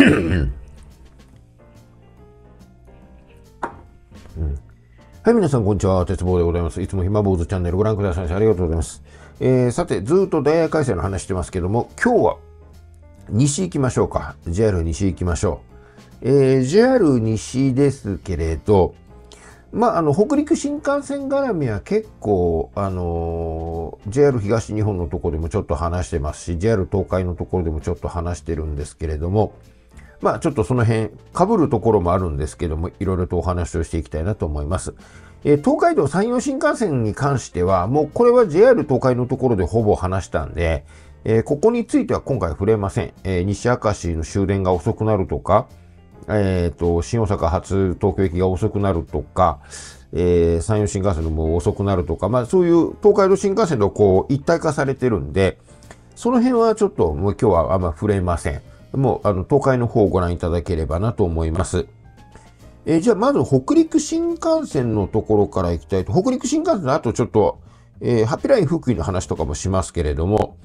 はい、皆さん、こんにちは。鉄棒でございます。いつも暇坊主チャンネルご覧ください。ありがとうございます。えー、さて、ずっとダイヤ改正の話してますけども、今日は西行きましょうか。JR 西行きましょう。えー、JR 西ですけれど、まあ、あの、北陸新幹線絡みは結構、あのー、JR 東日本のところでもちょっと話してますし、JR 東海のところでもちょっと話してるんですけれども、まあ、ちょっとその辺、被るところもあるんですけども、いろいろとお話をしていきたいなと思います。えー、東海道山陽新幹線に関しては、もうこれは JR 東海のところでほぼ話したんで、えー、ここについては今回触れません。えー、西明石の終電が遅くなるとか、えっ、と、新大阪発東京駅が遅くなるとか、えー、山陽新幹線のも遅くなるとか、まあそういう東海道新幹線とこう一体化されてるんで、その辺はちょっともう今日はあんま触れません。もうあの東海の方をご覧いただければなと思います。えー、じゃあまず北陸新幹線のところから行きたいと。北陸新幹線の後ちょっと、えー、ハッピーライン福井の話とかもしますけれども、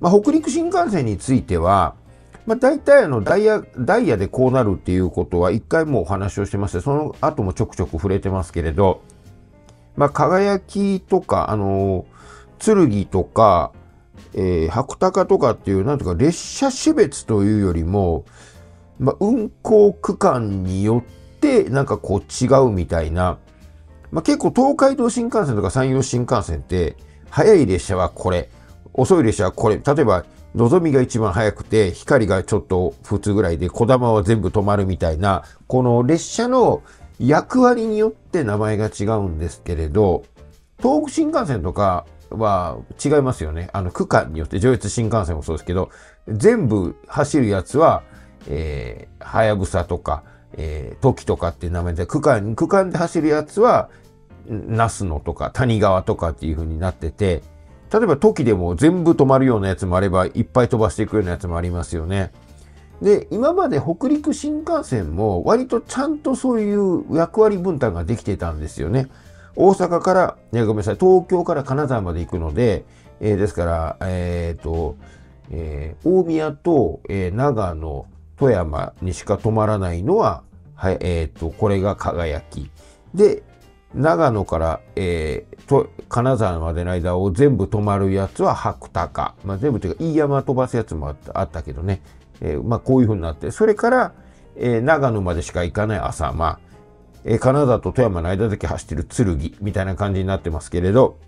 まあ、北陸新幹線については、まあ、大体あのダイヤ、ダイヤでこうなるっていうことは一回もお話をしてまして、その後もちょくちょく触れてますけれど、まあ、輝きとか、あの、剣とか、えー、白鷹とかっていう、なんとか列車種別というよりも、まあ、運行区間によって、なんかこう違うみたいな、まあ、結構東海道新幹線とか山陽新幹線って、速い列車はこれ、遅い列車はこれ、例えば、のぞみが一番速くて、光がちょっと普通ぐらいで、こだまは全部止まるみたいな、この列車の役割によって名前が違うんですけれど、東北新幹線とかは違いますよね。あの区間によって、上越新幹線もそうですけど、全部走るやつは、えー、はやぶさとか、えー、時とかっていう名前で、区間、区間で走るやつは、那須野とか谷川とかっていう風になってて、例えば時でも全部止まるようなやつもあれば、いっぱい飛ばしていくようなやつもありますよね。で、今まで北陸新幹線も割とちゃんとそういう役割分担ができてたんですよね。大阪から、ね、ごめんなさい、東京から金沢まで行くので、えー、ですから、えっ、ー、と、えー、大宮と、えー、長野、富山にしか止まらないのは、はい、えっ、と、これが輝き。で、長野から、えー、と金沢までの間を全部止まるやつは白鷹。まあ、全部というか、飯山飛ばすやつもあったあったけどね。えー、まあ、こういう風になって、それから、えー、長野までしか行かない朝、まあ、え、金沢と富山の間だけ走ってる剣みたいな感じになってますけれど、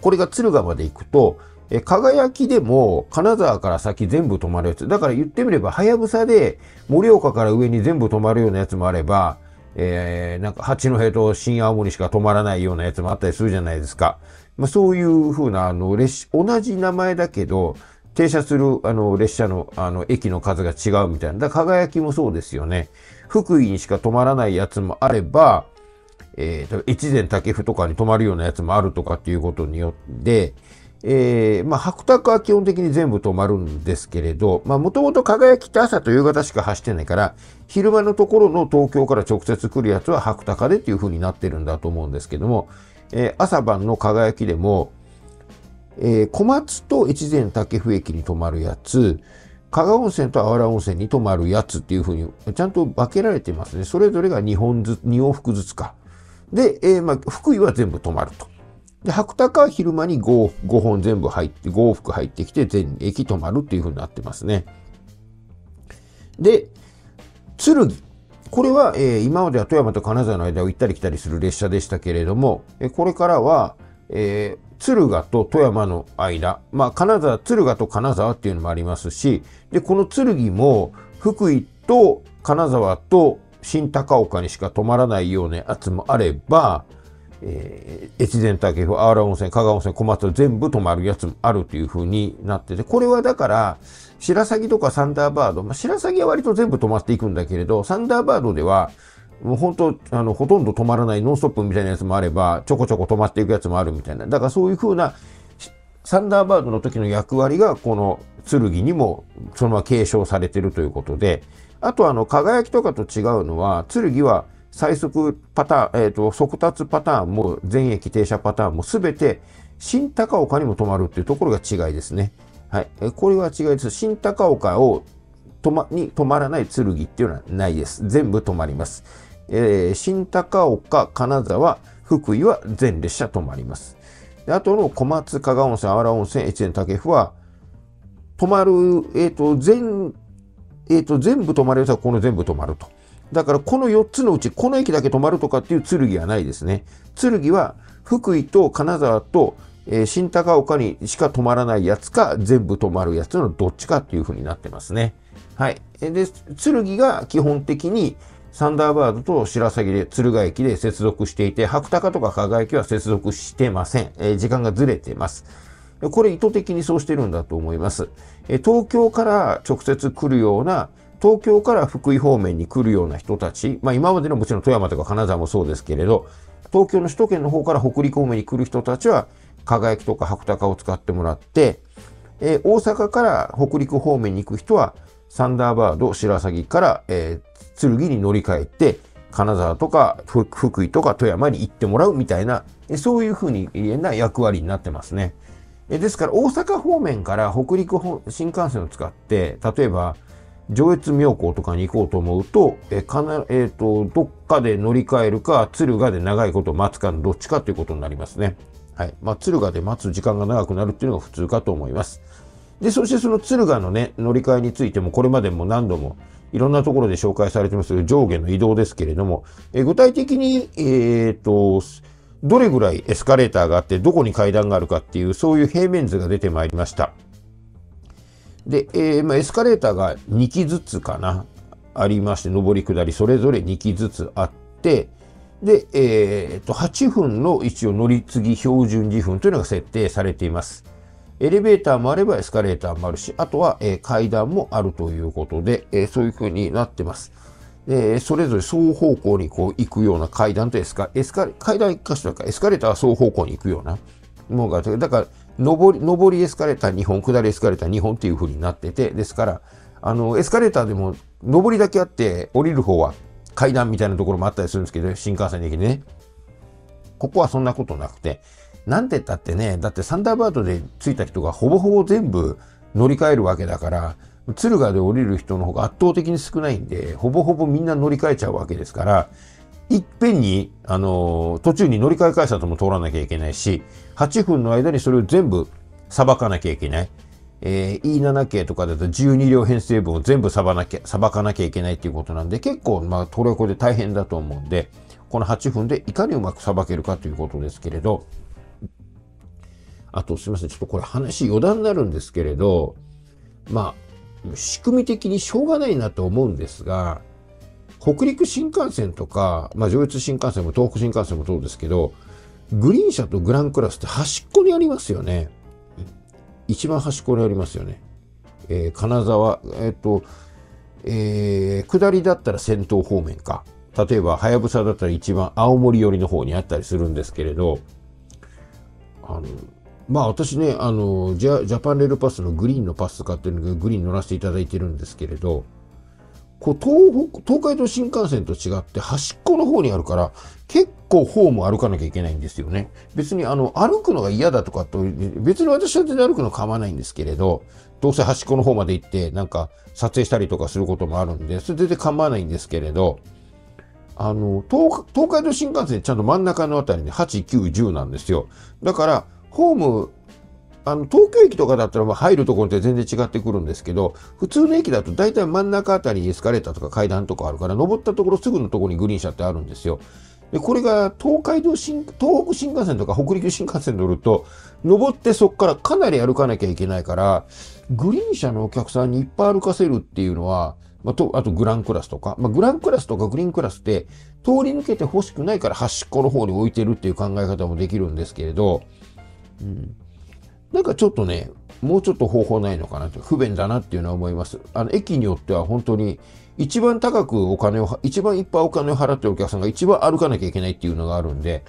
これが敦賀まで行くと、え、輝きでも金沢から先全部止まるやつ。だから言ってみれば、はやぶさで盛岡から上に全部止まるようなやつもあれば、えー、なんか八戸と新青森しか止まらないようなやつもあったりするじゃないですか。まあ、そういうふうな、あの、列同じ名前だけど、停車する、あの、列車の、あの、駅の数が違うみたいな。だ輝きもそうですよね。福井にしか止まらないやつもあれば、えー、越前竹府とかに止まるようなやつもあるとかっていうことによって、えー、まあ、白鷹は基本的に全部止まるんですけれど、まあ、もともと輝きって朝と夕方しか走ってないから、昼間のところの東京から直接来るやつは白鷹でっていう風になってるんだと思うんですけども、えー、朝晩の輝きでも、えー、小松と越前竹府駅に止まるやつ、加賀温泉とあわら温泉に泊まるやつっていう風にちゃんと分けられてますね。それぞれが2本ずつ、2往復ずつか。で、えー、まあ、福井は全部泊まると。で、白鷹は昼間に 5, 5本全部入って、5往復入ってきて全駅止まるっていう風になってますね。で、剣。これは、えー、今までは富山と金沢の間を行ったり来たりする列車でしたけれども、えー、これからは、えー、敦賀と富山の間、まあ、金沢、敦賀と金沢っていうのもありますし、で、この剣も、福井と金沢と新高岡にしか止まらないようなやつもあれば、えー、越前竹府、あわら温泉、加賀温泉、小松全部泊まるやつもあるという風になってて、これはだから、白鷺とかサンダーバード、まあ、白鷺は割と全部止まっていくんだけれど、サンダーバードでは、もう本当、あの、ほとんど止まらないノンストップみたいなやつもあれば、ちょこちょこ止まっていくやつもあるみたいな。だからそういう風な、サンダーバードの時の役割が、この剣にもそのまま継承されてるということで、あとあの、輝きとかと違うのは、剣は最速パターン、えっ、ー、と、速達パターンも、全駅停車パターンもすべて、新高岡にも止まるっていうところが違いですね。はい。これは違いです。新高岡を止ま、に止まらない剣っていうのはないです。全部止まります。えー、新高岡、金沢、福井は全列車止まります。あとの小松、加賀温泉、荒温泉、越前竹府は、止まる、えっ、ー、と、全、えっ、ー、と、全部止まるやつはこの全部止まると。だからこの4つのうち、この駅だけ止まるとかっていう剣はないですね。剣は、福井と金沢と、えー、新高岡にしか止まらないやつか、全部止まるやつのどっちかっていう風になってますね。はい。で、剣が基本的にサンダーバードと白鷺で敦賀駅で接続していて、白鷹とか加賀駅は接続してません。えー、時間がずれてます。これ意図的にそうしてるんだと思います。えー、東京から直接来るような、東京から福井方面に来るような人たち、まあ今までのもちろん富山とか金沢もそうですけれど、東京の首都圏の方から北陸方面に来る人たちは、加賀駅とか白鷹を使ってもらって、えー、大阪から北陸方面に行く人は、サンダーバード、白鷺から、えー、剣に乗り換えて、金沢とか福井とか富山に行ってもらうみたいな、そういうふうに言えない役割になってますね。ですから大阪方面から北陸新幹線を使って、例えば上越妙高とかに行こうと思うと、えかなえーと、どっかで乗り換えるか、敦賀で長いこと待つかのどっちかということになりますね。はい。まあ、敦賀で待つ時間が長くなるっていうのが普通かと思います。で、そしてその敦賀のね、乗り換えについても、これまでも何度もいろんなところで紹介されてます上下の移動ですけれども、え具体的に、えっ、と、どれぐらいエスカレーターがあって、どこに階段があるかっていう、そういう平面図が出てまいりました。で、えー、まあ、エスカレーターが2機ずつかな、ありまして、上り下りそれぞれ2機ずつあって、で、えー、と、8分の一応乗り継ぎ標準時分というのが設定されています。エレベーターもあればエスカレーターもあるし、あとは、え、階段もあるということで、え、そういう風になってます。で、それぞれ双方向にこう行くような階段とエスカ、エスカ、階段一箇所だからエスカレーターは双方向に行くようなものがあって、だから、上り、上りエスカレーター2本、下りエスカレーター2本っていう風になってて、ですから、あの、エスカレーターでも上りだけあって、降りる方は階段みたいなところもあったりするんですけど、新幹線的にね。ここはそんなことなくて、なんて言ったってね、だってサンダーバードで着いた人がほぼほぼ全部乗り換えるわけだから、敦賀で降りる人の方が圧倒的に少ないんで、ほぼほぼみんな乗り換えちゃうわけですから、いっぺんに、あのー、途中に乗り換え会社とも通らなきゃいけないし、8分の間にそれを全部裁かなきゃいけない。えー、E7 系とかだと12両編成分を全部裁なきゃ、裁かなきゃいけないっていうことなんで、結構、まあ、これはこれで大変だと思うんで、この8分でいかにうまく裁けるかということですけれど、あとすみません、ちょっとこれ話余談になるんですけれど、まあ、仕組み的にしょうがないなと思うんですが、北陸新幹線とか、まあ上越新幹線も東北新幹線もそうですけど、グリーン車とグランクラスって端っこにありますよね。一番端っこにありますよね。えー、金沢、えっ、と、えー、下りだったら先頭方面か。例えば、はやぶさだったら一番青森寄りの方にあったりするんですけれど、あの、まあ私ね、あの、ジャジャパンレールパスのグリーンのパス使ってるので、グリーン乗らせていただいてるんですけれど、こう東北、東海道新幹線と違って端っこの方にあるから、結構ホーム歩かなきゃいけないんですよね。別にあの、歩くのが嫌だとかと、別に私は全然歩くの構わないんですけれど、どうせ端っこの方まで行って、なんか撮影したりとかすることもあるんで、それ全然構わないんですけれど、あの、東東海道新幹線ちゃんと真ん中のあたりで8、9、10なんですよ。だから、ホーム、あの、東京駅とかだったらま入るところって全然違ってくるんですけど、普通の駅だと大体真ん中あたりにエスカレーターとか階段とかあるから、登ったところすぐのところにグリーン車ってあるんですよ。で、これが東海道新、東北新幹線とか北陸新幹線乗ると、登ってそこからかなり歩かなきゃいけないから、グリーン車のお客さんにいっぱい歩かせるっていうのは、まあ、と、あとグランクラスとか、まあ、グランクラスとかグリーンクラスって通り抜けて欲しくないから端っこの方に置いてるっていう考え方もできるんですけれど、うん。なんかちょっとね、もうちょっと方法ないのかなと、不便だなっていうのは思います。あの、駅によっては本当に、一番高くお金を、一番いっぱいお金を払ってるお客さんが一番歩かなきゃいけないっていうのがあるんで、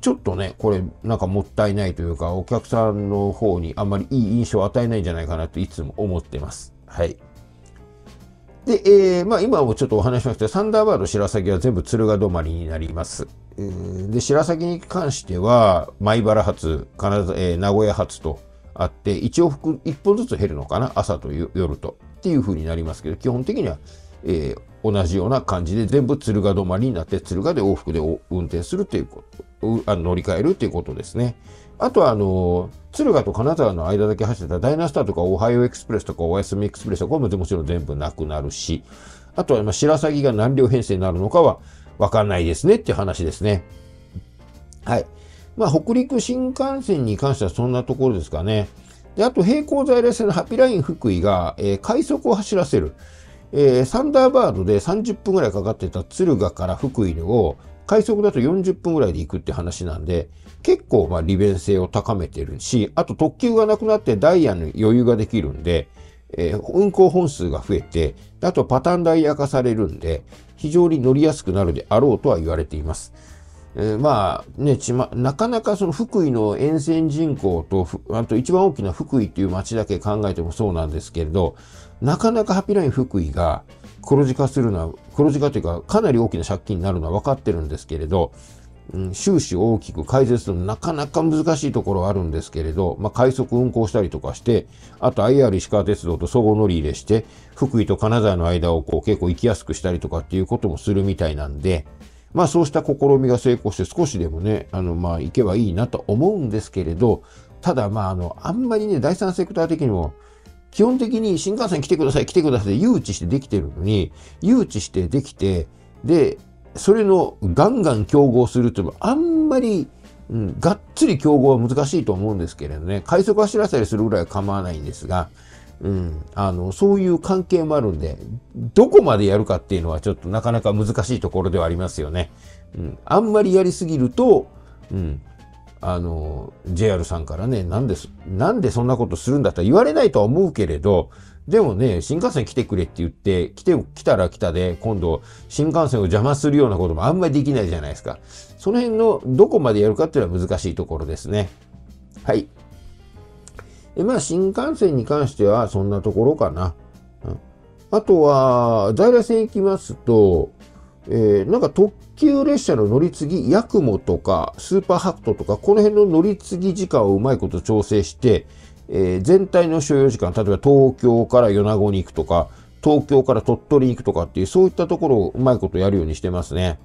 ちょっとね、これなんかもったいないというか、お客さんの方にあんまりいい印象を与えないんじゃないかなといつも思ってます。はい。で、えー、まあ今もちょっとお話しましたサンダーバード白鷺は全部敦賀止まりになります。で、白鷺に関しては、米原発、金沢、えー、名古屋発とあって、一往復1本ずつ減るのかな朝と夜と。っていう風になりますけど、基本的には、えー、同じような感じで全部敦賀止まりになって敦賀で往復で運転するということあ乗り換えるということですね。あとはあの敦賀と金沢の間だけ走ってたダイナスターとかオハイオエクスプレスとかおやすみエクスプレスとかももちろん全部なくなるしあとはまあ白鷺が何両編成になるのかはわかんないですねっていう話ですね。はい。まあ北陸新幹線に関してはそんなところですかね。であと並行在来線のハピライン福井が、えー、快速を走らせる。えー、サンダーバードで30分ぐらいかかってた敦賀から福井を快速だと40分ぐらいで行くって話なんで、結構ま利便性を高めてるし、あと特急がなくなってダイヤの余裕ができるんで、えー、運行本数が増えて、あとパターンダイヤ化されるんで、非常に乗りやすくなるであろうとは言われています。えー、まあね、ちま、なかなかその福井の沿線人口と、あと一番大きな福井っていう町だけ考えてもそうなんですけれど、なかなかハピライン福井が黒字化するのは、黒字化というかかなり大きな借金になるのは分かってるんですけれど、うん、収支大きく改善するのなかなか難しいところあるんですけれど、まあ、快速運行したりとかして、あと IR 石川鉄道と相互乗り入れして、福井と金沢の間をこう結構行きやすくしたりとかっていうこともするみたいなんで、まあそうした試みが成功して少しでもね、あのまあ行けばいいなと思うんですけれど、ただまああの、あんまりね、第三セクター的にも、基本的に新幹線来てください、来てください誘致してできてるのに、誘致してできて、で、それのガンガン競合するっていうのはあんまり、うん、がっつり競合は難しいと思うんですけれどね、快速走らせたりするぐらいは構わないんですが、うん、あの、そういう関係もあるんで、どこまでやるかっていうのはちょっとなかなか難しいところではありますよね。うん、あんまりやりすぎると、うん、あの、JR さんからね、なんで、なんでそんなことするんだったら言われないとは思うけれど、でもね、新幹線来てくれって言って、来て、来たら来たで、今度、新幹線を邪魔するようなこともあんまりできないじゃないですか。その辺の、どこまでやるかっていうのは難しいところですね。はい。えまあ、新幹線に関しては、そんなところかな。うん、あとは、在来線行きますと、えー、なんか特急列車の乗り継ぎ、ヤクモとか、スーパーハクトとか、この辺の乗り継ぎ時間をうまいこと調整して、えー、全体の所要時間、例えば東京から米子に行くとか、東京から鳥取に行くとかっていう、そういったところをうまいことやるようにしてますね。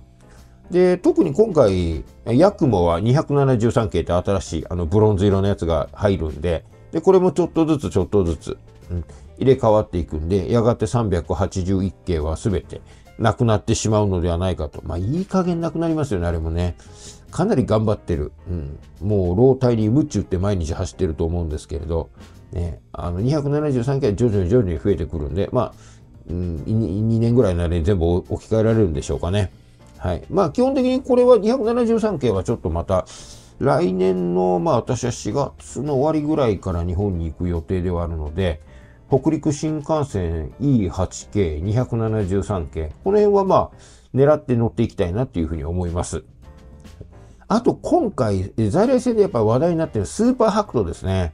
で、特に今回、ヤクモは273系って新しい、あの、ブロンズ色のやつが入るんで、で、これもちょっとずつちょっとずつ、うん、入れ替わっていくんで、やがて381系は全てなくなってしまうのではないかと。まあ、いい加減なくなりますよね、あれもね。かなり頑張ってる。うん。もう、老体に夢中って毎日走ってると思うんですけれど、ね、あの、273回徐々に徐々に増えてくるんで、まあ、うん、2年ぐらいなら全部置き換えられるんでしょうかね。はい。まあ、基本的にこれは273系はちょっとまた、来年の、まあ、私は4月の終わりぐらいから日本に行く予定ではあるので、北陸新幹線 E8 系、273系、この辺はまあ、狙って乗っていきたいなっていうふうに思います。あと今回、在来線でやっぱ話題になってるスーパーハクトですね。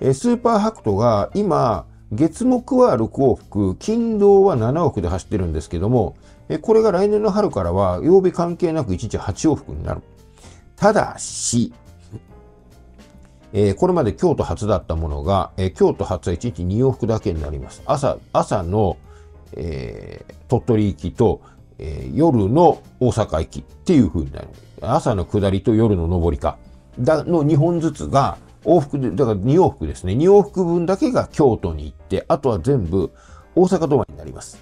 スーパーハクトが今、月木は6往復、金土は7往復で走ってるんですけども、これが来年の春からは曜日関係なく1日8往復になる。ただし、えー、これまで京都発だったものが、えー、京都発は1日2往復だけになります。朝、朝の、えー、鳥取行きと、え夜の大阪行きっていう風になる。朝の下りと夜の上りか。だ、の2本ずつが往復で、だから2往復ですね。2往復分だけが京都に行って、あとは全部大阪止まりになります。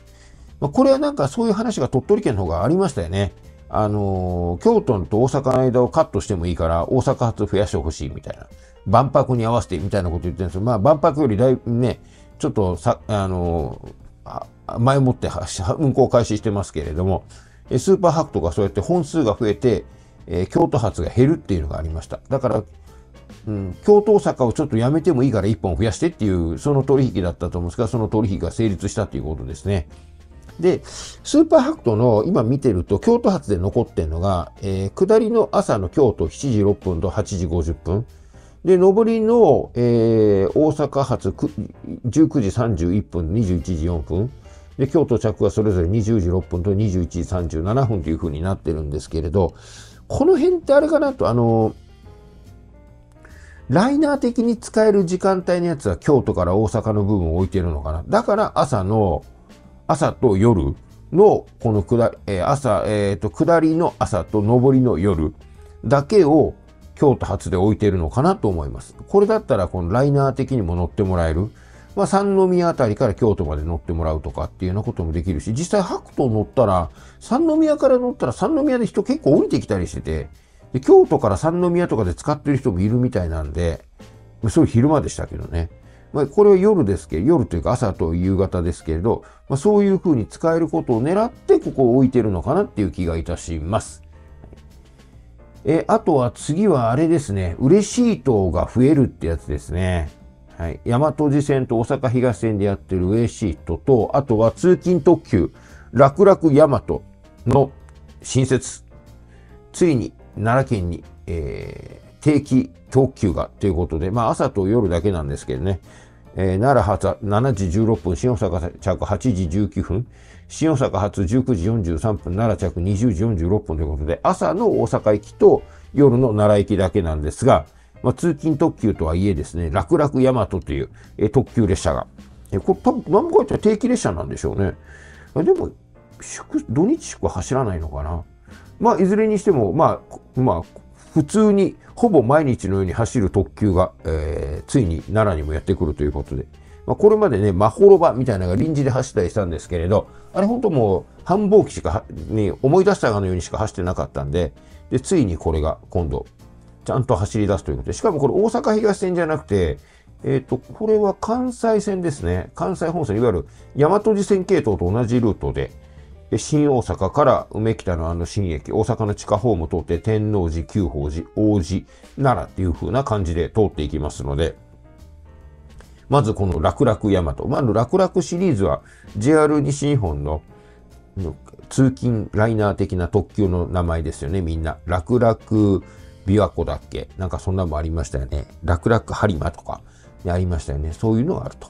まあ、これはなんかそういう話が鳥取県の方がありましたよね。あのー、京都と大阪の間をカットしてもいいから、大阪発増やしてほしいみたいな。万博に合わせてみたいなこと言ってるんですよ。まあ、万博よりだいぶね、ちょっとさ、あの、前もって運行開始してますけれども、スーパーハクとかそうやって本数が増えて、えー、京都発が減るっていうのがありました。だから、うん、京都大阪をちょっとやめてもいいから1本増やしてっていう、その取引だったと思うんですが、その取引が成立したということですね。で、スーパーハクトの今見てると、京都発で残ってるのが、えー、下りの朝の京都7時6分と8時50分。で、上りの、えー、大阪発19時31分、21時4分。で、京都着はそれぞれ20時6分と21時37分という風になってるんですけれど、この辺ってあれかなと、あの、ライナー的に使える時間帯のやつは京都から大阪の部分を置いてるのかな。だから朝の、朝と夜のこの下り、えー、朝、えっ、ー、と、下りの朝と上りの夜だけを京都発で置いてるのかなと思います。これだったらこのライナー的にも乗ってもらえる。まあ、三宮あたりから京都まで乗ってもらうとかっていうようなこともできるし、実際白桃乗ったら、三宮から乗ったら三宮で人結構降りてきたりしてて、で京都から三宮とかで使ってる人もいるみたいなんで、それ昼間でしたけどね。まあ、これは夜ですけど、夜というか朝と夕方ですけれど、まあ、そういう風に使えることを狙ってここを置いてるのかなっていう気がいたします。え、あとは次はあれですね、嬉しい塔が増えるってやつですね。はい。大和路線と大阪東線でやってる嬉しいとと、あとは通勤特急、楽々大和の新設。ついに奈良県に、えー、定期特急がということで、まあ朝と夜だけなんですけどね、えー、奈良発7時16分、新大阪着8時19分、新大阪発19時43分、奈良着20時46分ということで、朝の大阪行きと夜の奈良行きだけなんですが、まあ、通勤特急とはいえですね、楽々大和という、えー、特急列車が、えー、これ多分何も書いて定期列車なんでしょうね。でも、土日祝走らないのかな。まあ、いずれにしても、まあ、まあ、普通に、ほぼ毎日のように走る特急が、えー、ついに奈良にもやってくるということで、まあ、これまでね、まほろばみたいなのが臨時で走ったりしたんですけれど、あれ本当もう繁忙期しか、に思い出したかのようにしか走ってなかったんで、で、ついにこれが今度、ちゃんと走り出すということで、しかもこれ大阪東線じゃなくて、えっ、ー、と、これは関西線ですね。関西本線、いわゆる大和路線系統と同じルートで、新大阪から梅北のあの新駅、大阪の地下ホーム通って天王寺、旧宝寺、王子、奈良っていう風な感じで通っていきますので、まずこの楽々大和。まあ、楽々シリーズは JR 西日本の通勤ライナー的な特急の名前ですよね、みんな。楽々琵琶湖だっけ？なんかそんなもありましたよね。楽々播磨とかありましたよね。そういうのがあると。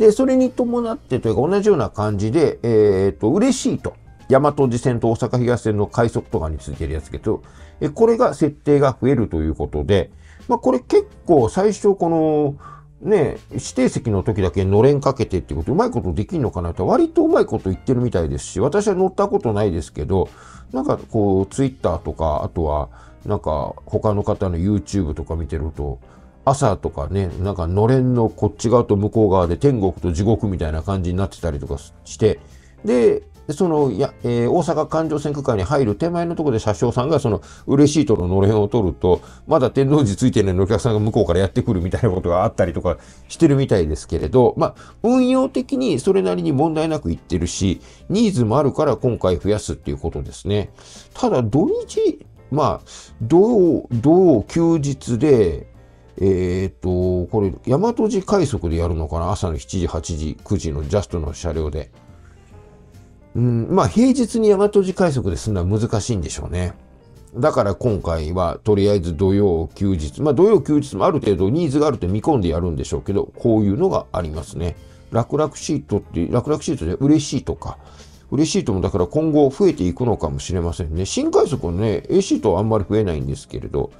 で、それに伴ってというか同じような感じで、えっ、と、嬉しいと。大和路線と大阪東線の快速とかについてるやつけど、えこれが設定が増えるということで、まあこれ結構最初この、ね、指定席の時だけのれんかけてっていうこと、うまいことできんのかなと、割とうまいこと言ってるみたいですし、私は乗ったことないですけど、なんかこう、ツイッターとか、あとは、なんか他の方の YouTube とか見てると、朝とかね、なんかのれんのこっち側と向こう側で天国と地獄みたいな感じになってたりとかして、で、そのや、えー、大阪環状線区間に入る手前のところで車掌さんがその嬉しいとののれんを取ると、まだ天王寺ついてないのお客さんが向こうからやってくるみたいなことがあったりとかしてるみたいですけれど、まあ、運用的にそれなりに問題なくいってるし、ニーズもあるから今回増やすっていうことですね。ただ土日、まあ、土、土、休日で、えー、っと、これ、大和路快速でやるのかな？朝の7時、8時、9時のジャストの車両で。うん、まあ、平日に大和路快速ですんのは難しいんでしょうね。だから今回は、とりあえず土曜、休日。まあ、土曜、休日もある程度ニーズがあるって見込んでやるんでしょうけど、こういうのがありますね。楽々シートって、楽々シートで嬉しいとか、嬉しいともだから今後増えていくのかもしれませんね。新快速はね、A シートはあんまり増えないんですけれど、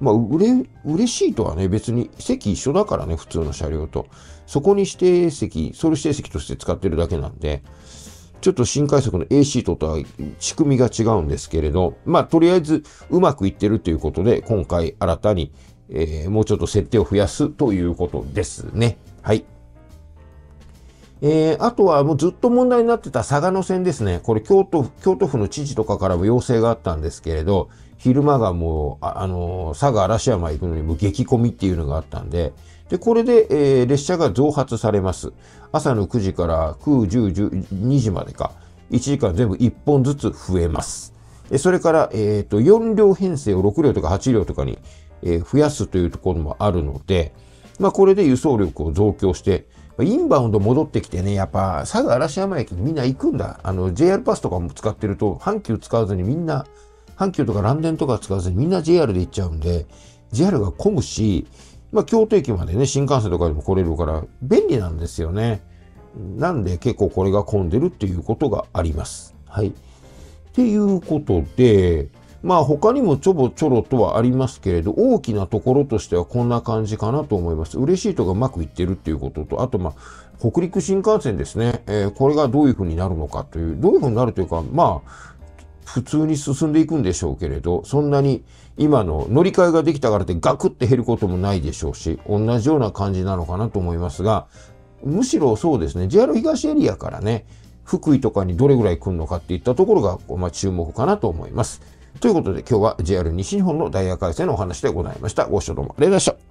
まあ、うれ、嬉しいとはね、別に席一緒だからね、普通の車両と。そこに指定席、ソウル指定席として使ってるだけなんで、ちょっと新快速の A シートとは仕組みが違うんですけれど、まあ、とりあえずうまくいってるということで、今回新たに、えー、もうちょっと設定を増やすということですね。はい。えー、あとはもうずっと問題になってた佐賀の線ですね。これ京都、京都府の知事とかからも要請があったんですけれど、昼間がもう、あ、あの佐賀嵐山行くのにも激混みっていうのがあったんで、で、これで、えー、列車が増発されます。朝の9時から9、10、10、2時までか。1時間全部1本ずつ増えます。それから、えっ、ー、と、4両編成を6両とか8両とかに、えー、増やすというところもあるので、まあ、これで輸送力を増強して、インバウンド戻ってきてね、やっぱ、佐賀嵐山駅にみんな行くんだ。あの、JR パスとかも使ってると、阪急使わずにみんな、阪急とか蘭電とか使わずにみんな JR で行っちゃうんで、JR が混むし、まあ、京都駅までね、新幹線とかでも来れるから、便利なんですよね。なんで結構これが混んでるっていうことがあります。はい。っていうことで、まあ他にもちょぼちょろとはありますけれど、大きなところとしてはこんな感じかなと思います。嬉しいとがうまくいってるっていうことと、あとまあ、北陸新幹線ですね、えー、これがどういうふうになるのかという、どういうふうになるというか、まあ、普通に進んでいくんでしょうけれど、そんなに今の乗り換えができたからってガクって減ることもないでしょうし、同じような感じなのかなと思いますが、むしろそうですね、JR 東エリアからね、福井とかにどれぐらい来るのかっていったところが、まあ、注目かなと思います。ということで今日は JR 西日本のダイヤ改正のお話でございました。ご視聴どうもありがとうございました。